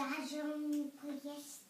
Zdarzą mi jest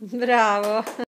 Bravo.